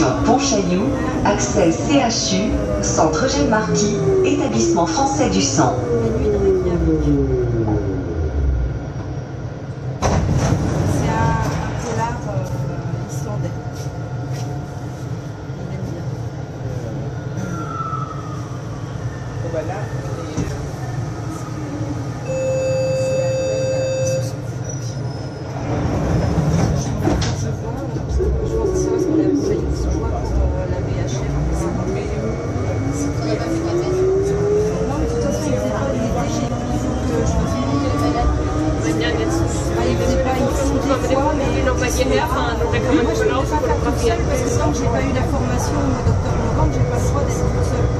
Station Pontchaillou, accès CHU, Centre Gilles Marquis, Établissement français du sang. Voilà. Guémer, enfin, Je ne pas parce que que pas eu la formation docteur Morgan, je pas le droit d'être toute.